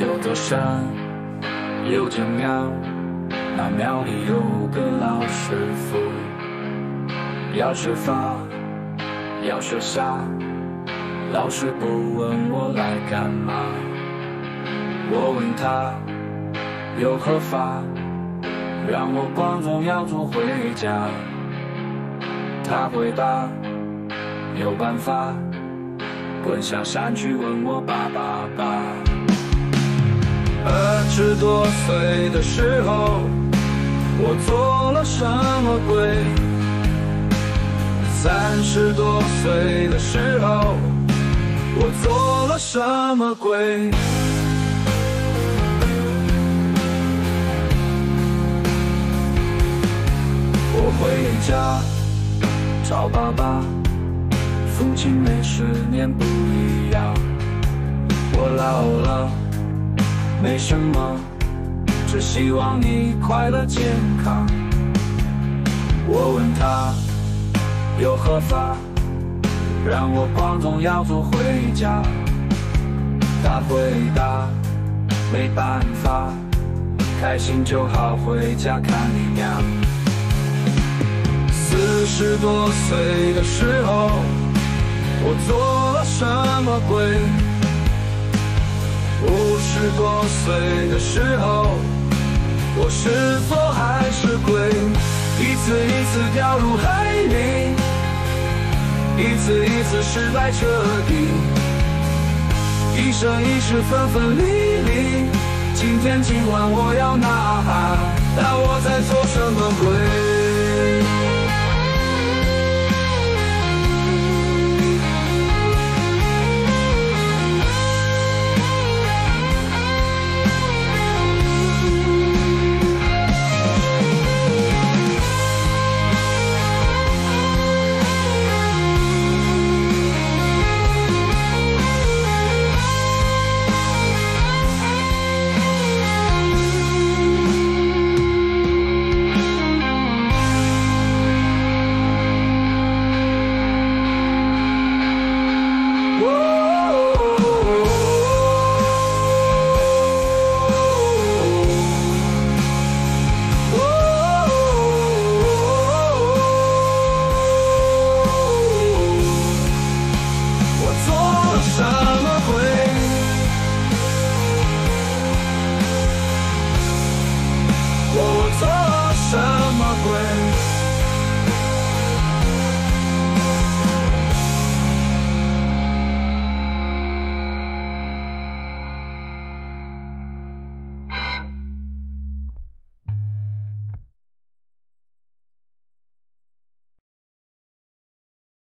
有座山，有间庙，那庙里有个老师傅，要学法，要学啥，老师不问我来干嘛，我问他有何法，让我光宗耀祖回家，他回答有办法。滚下山去问我爸爸吧。二十多岁的时候，我做了什么鬼？三十多岁的时候，我做了什么鬼？我回家找爸爸。父亲每十年不一样，我老了没什么，只希望你快乐健康。我问他有何法，让我光宗耀祖回家。他回答没办法，开心就好，回家看你娘。四十多岁的时候。我做了什么鬼？五十多岁的时候，我是否还是鬼？一次一次掉入海里，一次一次失败彻底，一生一世分分离离。今天今晚我要呐喊，但我在做